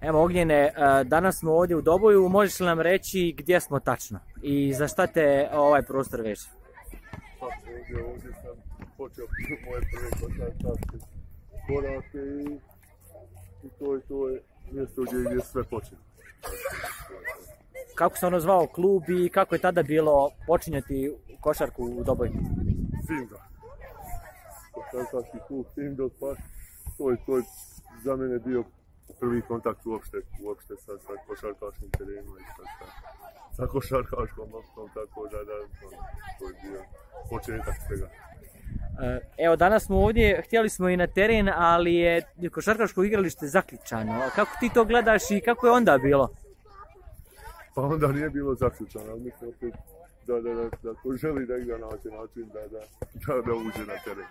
Evo Ognjene, e, danas smo ovdje u Doboju, možeš li nam reći gdje smo tačno i za šta te ovaj prostor veže? Pa ovdje, ovdje sam počeo moje prve košarkaške korake i, i to, je, to je mjesto gdje je sve počelo. Kako se ono zvao klub i kako je tada bilo počinjati košarku u Doboju? Simda. Košarkaški klub Simda, pa to je, to je za mene bio prvi kontakt uopšte, uopšte sa, sa košarkaškim terenom i sa, sa, sa košarkaškom loptom, tako da, da to je bio početak svega. E, Evo danas smo ovdje, htjeli smo i na teren, ali je košarkaško igralište zaključano. Kako ti to gledaš i kako je onda bilo? Pa onda nije bilo zaključano, ali mislim opet da, da, da, da ko želi da igra na način da, da, da, da uđe na teren.